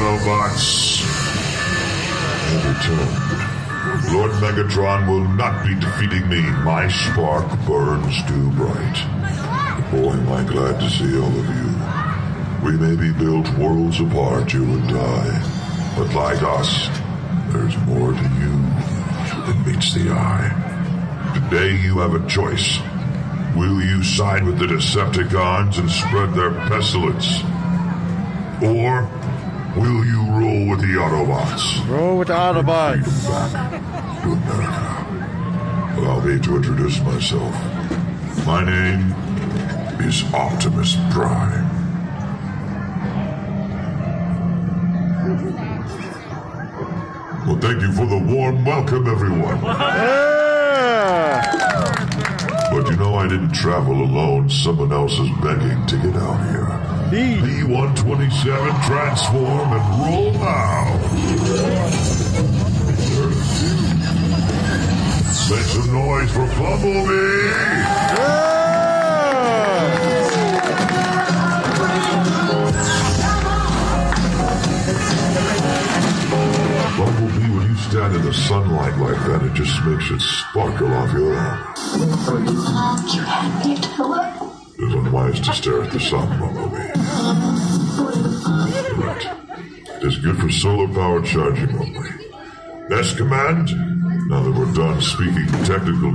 Autobots. Have. Lord Megatron will not be defeating me. My spark burns too bright. Boy, am I glad to see all of you. We may be built worlds apart, you and I. But like us, there's more to you than meets the eye. Today you have a choice. Will you side with the Decepticons and spread their pestilence? Or will you roll with the Autobots? Roll with the Autobots. Back to America. Allow me to introduce myself. My name is Optimus Prime. Well, thank you for the warm welcome, everyone. Yeah. But you know, I didn't travel alone. Someone else is begging to get out here. He. B-127, transform and roll now. Make some noise for Bumblebee. Yeah. Bumblebee, when you stand in the sunlight like that, it just makes it sparkle off your arm. You to stare at the sun, Bumblebee. Right. It is good for solar power charging only. Yes, Command. Now that we're done speaking technical